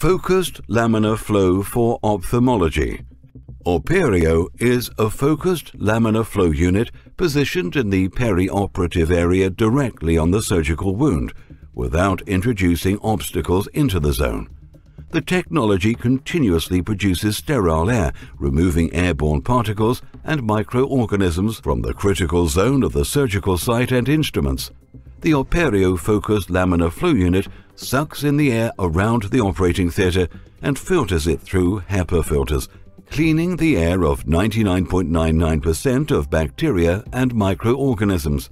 Focused laminar flow for ophthalmology. Operio is a focused laminar flow unit positioned in the perioperative area directly on the surgical wound without introducing obstacles into the zone. The technology continuously produces sterile air, removing airborne particles and microorganisms from the critical zone of the surgical site and instruments. The Operio focused laminar flow unit sucks in the air around the operating theatre and filters it through HEPA filters, cleaning the air of 99.99% of bacteria and microorganisms.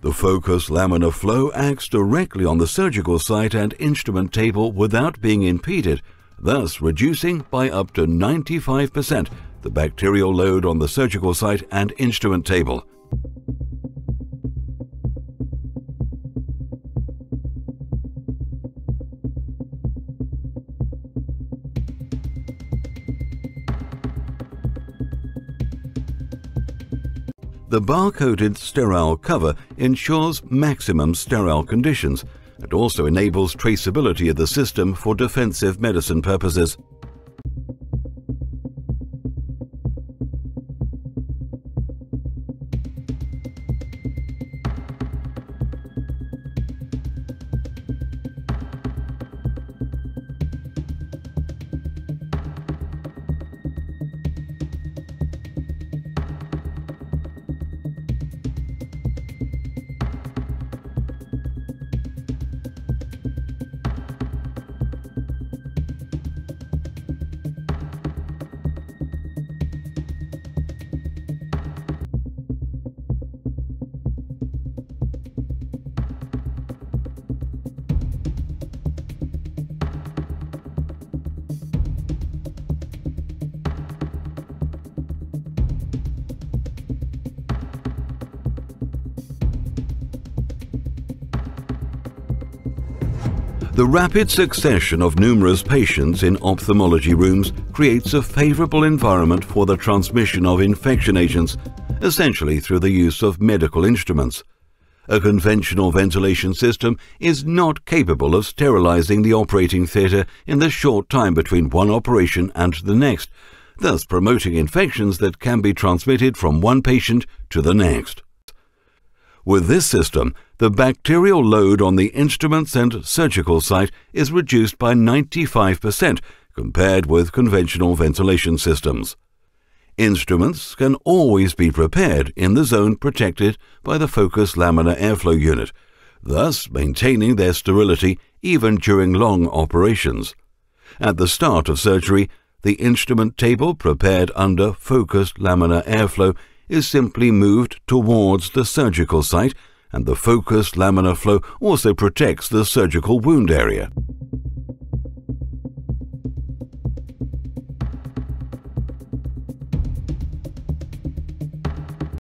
The focus laminar flow acts directly on the surgical site and instrument table without being impeded, thus reducing by up to 95% the bacterial load on the surgical site and instrument table. The barcoded sterile cover ensures maximum sterile conditions and also enables traceability of the system for defensive medicine purposes. The rapid succession of numerous patients in ophthalmology rooms creates a favorable environment for the transmission of infection agents, essentially through the use of medical instruments. A conventional ventilation system is not capable of sterilizing the operating theatre in the short time between one operation and the next, thus promoting infections that can be transmitted from one patient to the next. With this system, the bacterial load on the instruments and surgical site is reduced by 95% compared with conventional ventilation systems. Instruments can always be prepared in the zone protected by the focus laminar airflow unit, thus maintaining their sterility even during long operations. At the start of surgery, the instrument table prepared under focused laminar airflow is simply moved towards the surgical site and the focused laminar flow also protects the surgical wound area.